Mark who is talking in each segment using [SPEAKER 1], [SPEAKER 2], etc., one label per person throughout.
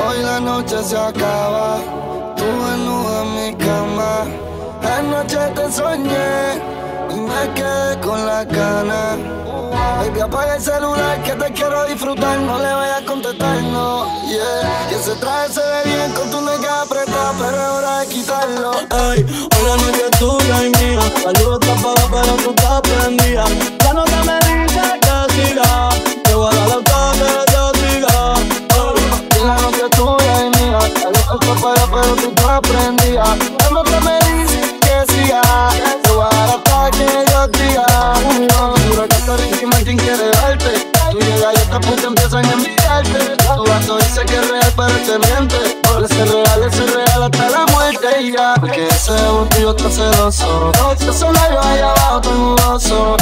[SPEAKER 1] Hoy la noche se acaba, tú desnuda en mi cama. Anoche te soñé y me quedé con la gana. Baby, apaga el celular que te quiero disfrutar. No le vayas a contestar, no, yeah. Que ese traje se ve bien con tu nega apretada, pero es hora de quitarlo.
[SPEAKER 2] Ey, hoy la noche es tuya y mía. La luz está apagada, pero tú estás prendida. La nota me
[SPEAKER 1] apagada, pero tú estás prendida. La nota me dice que siga. Te voy a dar hasta que yo diga. Seguro que hasta Ricky Martin quiere darte. Tú llegas y esta puta empiezan a envidiarte. Tu gato dice que es real, pero te miente. Por ese real, ese real hasta la muerte ya. Porque ese botillo está celoso. Yo solo yo allá abajo, estoy mudoso.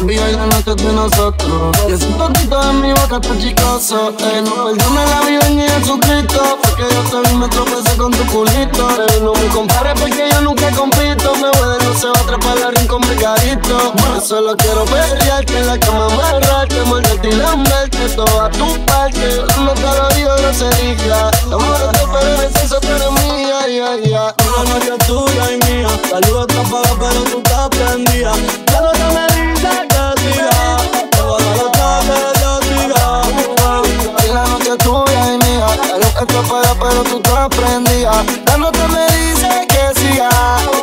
[SPEAKER 1] Baby, hoy la noche es de nosotros. Y ese toquito en mi boca está chicoso. Eh, no perdone la vida ni Jesucristo. Porque yo te vi me tropecé con tu culito. Eh, no me compares porque yo nunca compito. Me voy de no se va a atrapar la rincón brigadito. Yo solo quiero pelearte en la cama, amarrarte, morderte y lamberte toda tu parte. No te lo digo grosería. Amórate, pero en el sexo tú eres mía, ya, ya.
[SPEAKER 2] La noche es tuya y mía. La La nota me dice que siga.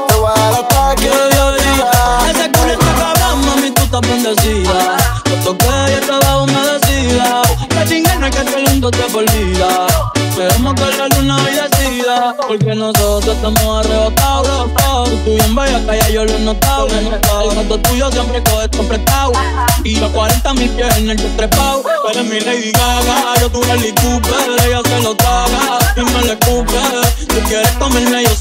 [SPEAKER 2] Te voy a dar
[SPEAKER 1] hasta que yo diga.
[SPEAKER 2] Ese culo está cabrón, mami, tú estás bendecida. Te toqué y estaba humedecida. Que chingue no hay que el mundo te por vida. Queremos que la luna hoy decida. Porque nosotros estamos arrebatados. Tú bien bella, que ya yo lo he notado. El gato tuyo siempre coge esto prestado. Y yo 40 mil pies en el que trepao. Pero mi Lady Gaga, yo tu Rally Cooper. Ella se lo traga y me le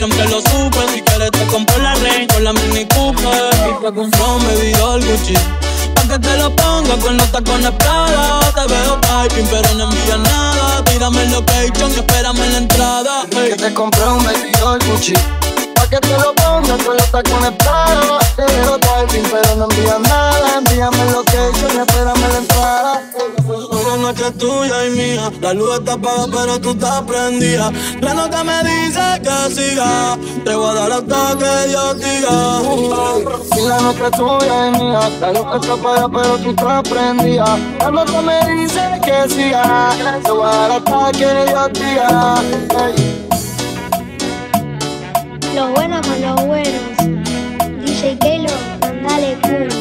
[SPEAKER 2] siempre lo supe. Si quieres te compro la Range con la Mini Cooper. Y te compro me dio el Gucci. Pa' que te lo ponga con los tacones Prada Te veo typing pero no envías nada Tírame el location y espérame en la entrada
[SPEAKER 1] Que
[SPEAKER 2] ey.
[SPEAKER 1] te compré un vestido Gucci Pa' que te lo pongas con los tacones Prada Te dejo typing pero no envías nada Envíame el location y espérame la entrada
[SPEAKER 2] La noche es tuya y mía. La luz está apagada pero tú estás prendida. La nota me dice que siga. Te voy a dar hasta que Dios diga.
[SPEAKER 1] Y la noche es tuya y mía La luz está apagada pero tú estás prendida. La nota me dice que siga. Te voy a dar hasta que yo diga.
[SPEAKER 3] Los buenos con los buenos. DJ Kelo, mandale cumbia.